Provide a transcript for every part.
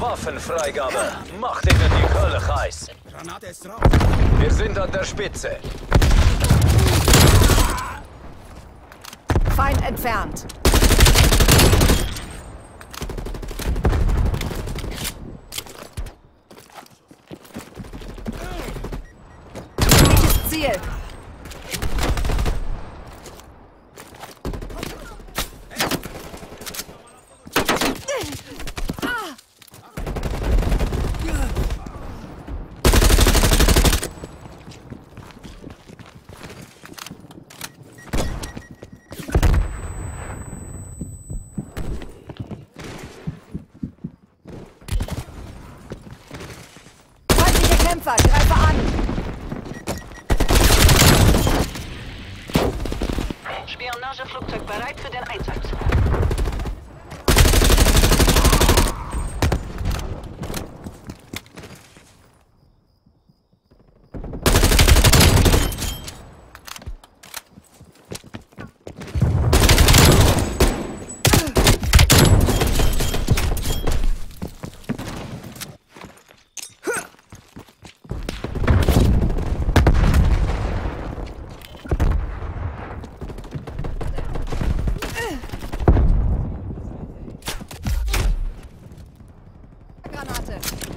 Waffenfreigabe. Macht ihnen die Hölle heiß. Granate ist drauf. Wir sind an der Spitze. Feind entfernt. Ziel. Feindliche Kämpfer, greife an. Spionageflugzeug bereit für den Einsatz. Granate.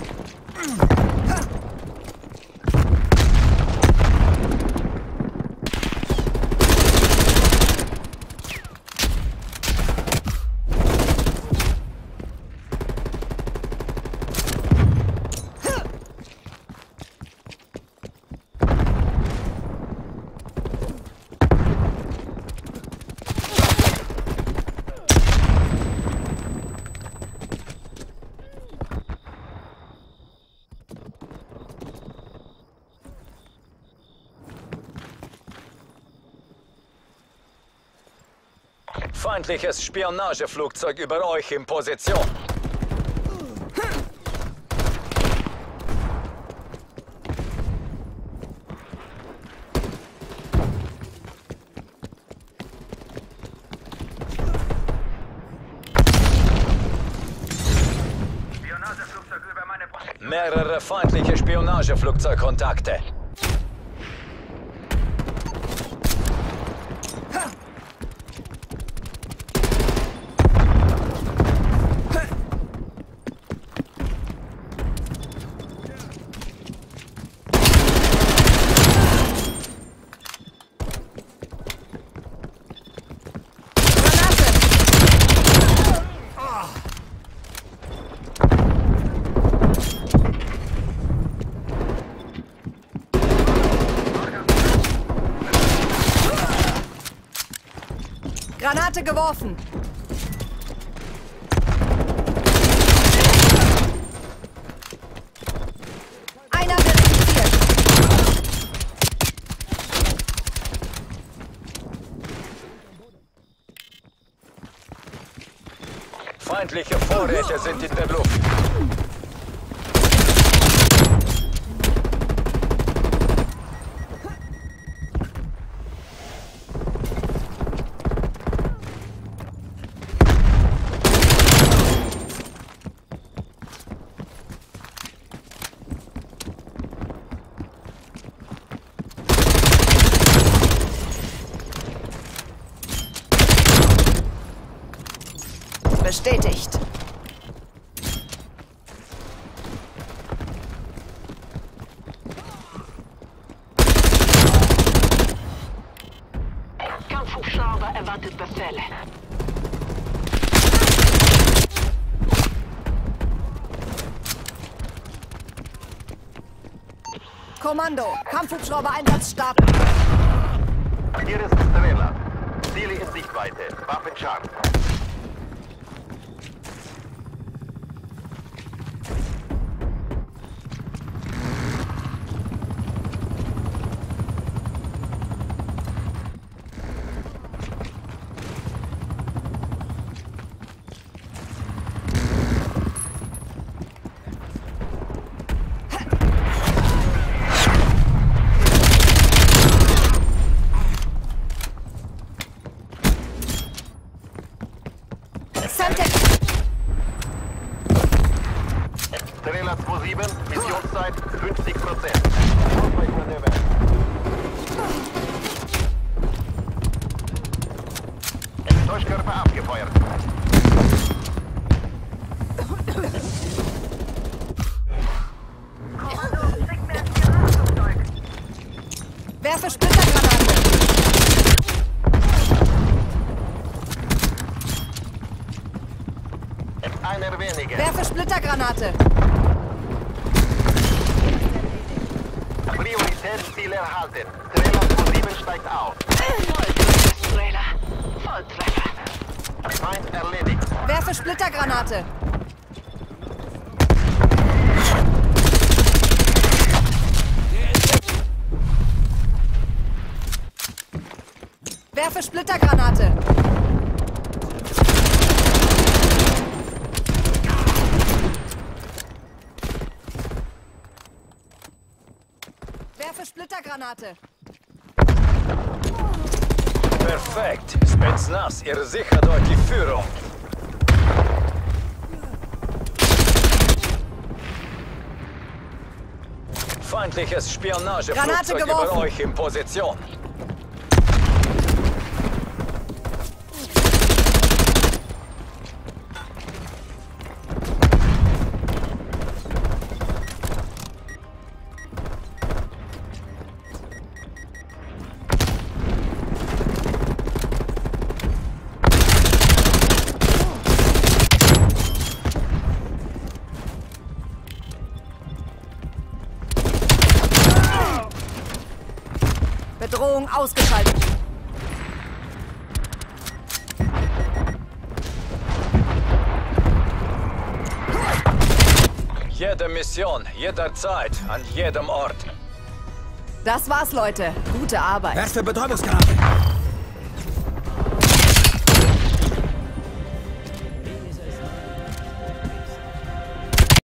Feindliches Spionageflugzeug über euch in Position. Mehrere feindliche Spionageflugzeugkontakte. Granate. Granate geworfen. Einer verifiziert. Feindliche Vorräte sind in der Luft. Bestätigt. Kampfhubschrauber erwartet Befehle. Kommando. Kampfhubschrauber-Einsatz starten. Hier ist Estrella. Ziele in Sichtweite. Waffen scharf. Strela 27, Missionszeit 50 Prozent. Täuschkörper abgefeuert. Werfe Splittergranate. Einer weniger. Werfe Splittergranate. Prioritätsziel erhalten. Strela 27 steigt auf. Volltreffer, Strela. Volltreffer. Feind erledigt. Werfe Splittergranate. Werfe Splittergranate. Werfe Splittergranate. Perfekt. Spetsnaz, ihr sichert euch die Führung. Feindliches Spionageflugzeug über euch in Position. Bedrohung ausgeschaltet. Jede Mission, jederzeit, an jedem Ort. Das war's, Leute. Gute Arbeit. Werfe Betäubungsgranate.